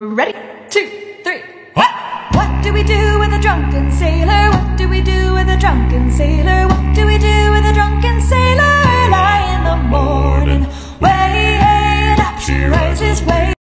Ready? Two, three. What? What do we do with a drunken sailor? What do we do with a drunken sailor? What do we do with a drunken sailor? Lie in the morning. Way, hey, up she rises. Way.